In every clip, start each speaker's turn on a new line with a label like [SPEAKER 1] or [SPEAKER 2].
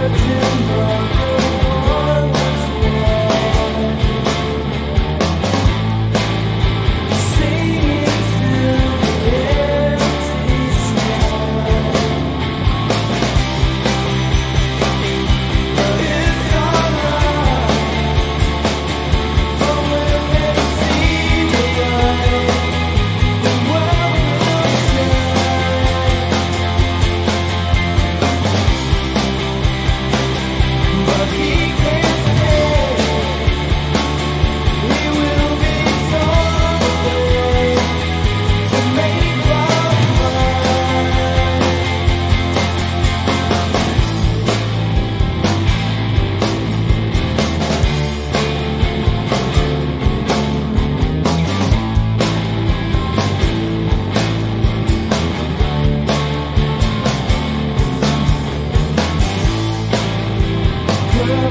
[SPEAKER 1] virgin birth.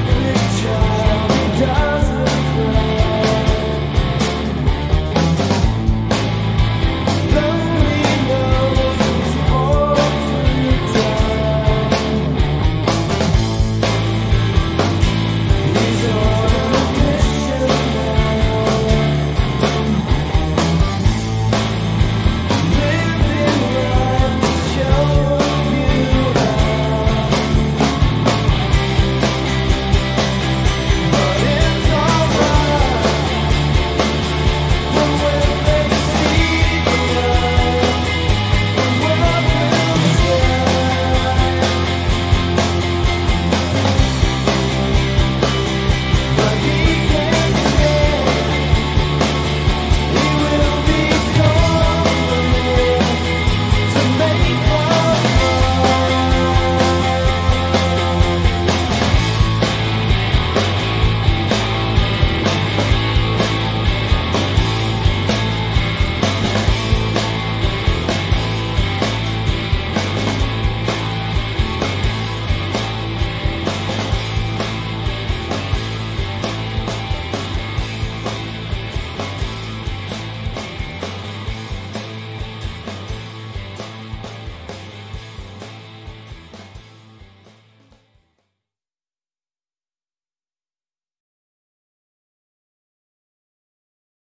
[SPEAKER 1] picture